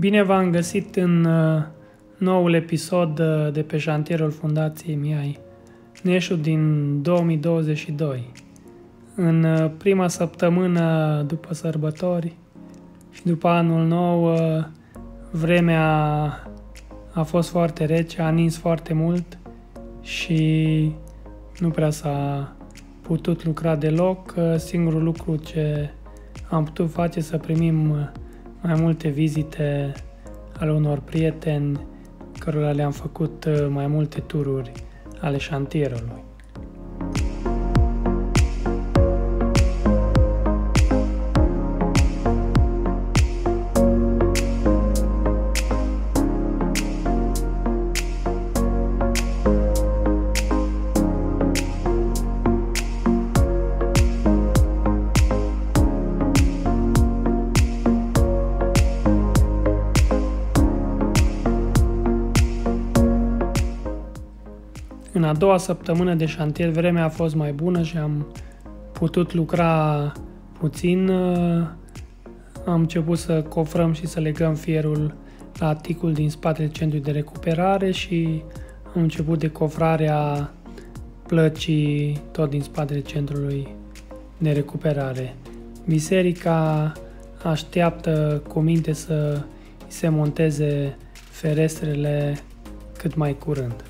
Bine v-am găsit în uh, noul episod uh, de pe șantierul Fundației Miai, Neșu din 2022. În uh, prima săptămână după sărbători și după anul nou, vremea a fost foarte rece, a nins foarte mult și nu prea s-a putut lucra deloc. Singurul lucru ce am putut face să primim mai multe vizite ale unor prieteni cărora le-am făcut uh, mai multe tururi ale șantierului. În a doua săptămână de șantier vremea a fost mai bună și am putut lucra puțin. Am început să cofrăm și să legăm fierul la articul din spatele centrului de recuperare și am început de cofrarea plăcii tot din spatele centrului de recuperare. Biserica așteaptă cu minte să se monteze ferestrele cât mai curând.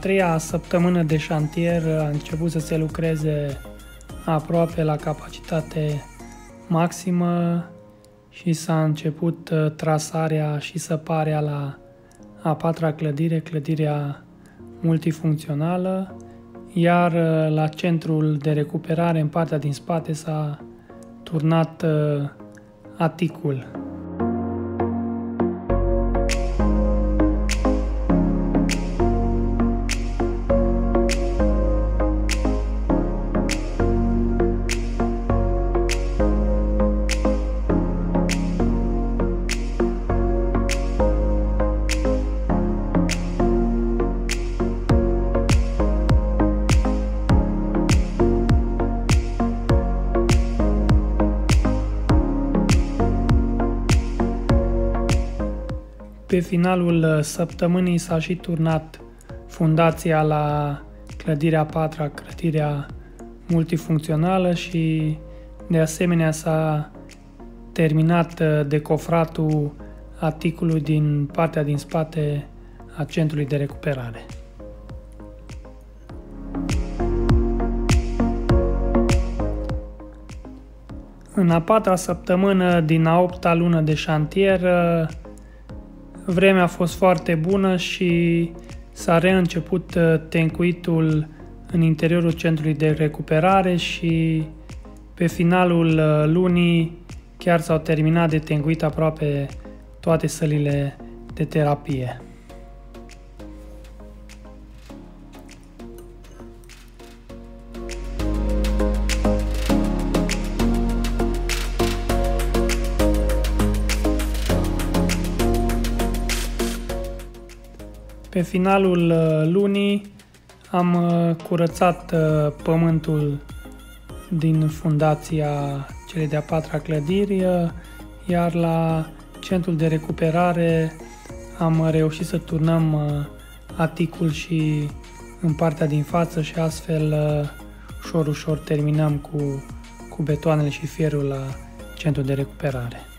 Treia săptămână de șantier a început să se lucreze aproape la capacitate maximă și s-a început uh, trasarea și săparea la a patra clădire, clădirea multifuncțională, iar uh, la centrul de recuperare în partea din spate s-a turnat uh, aticul. Pe finalul uh, săptămânii s-a și turnat fundația la clădirea patra, clădirea multifuncțională și de asemenea s-a terminat uh, decofratul articolului din partea din spate a centrului de recuperare. În a patra săptămână din a opta lună de șantier, uh, vremea a fost foarte bună și s-a reînceput uh, tencuitul în interiorul centrului de recuperare și pe finalul uh, lunii chiar s-au terminat de tencuit aproape toate sălile de terapie. Pe finalul uh, lunii am uh, curățat uh, pământul din fundația celei de-a patra clădiri, iar la centrul de recuperare am reușit să turnăm aticul și în partea din față și astfel ușor, ușor terminăm cu, cu betoanele și fierul la centrul de recuperare.